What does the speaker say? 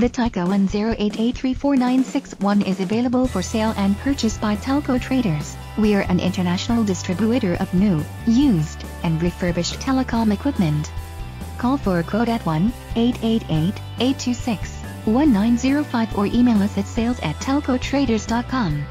The Tyco 1088349661 is available for sale and purchase by Telco Traders. We are an international distributor of new, used, and refurbished telecom equipment. Call for a quote at 1-888-826-1905 or email us at sales at telcotraders.com.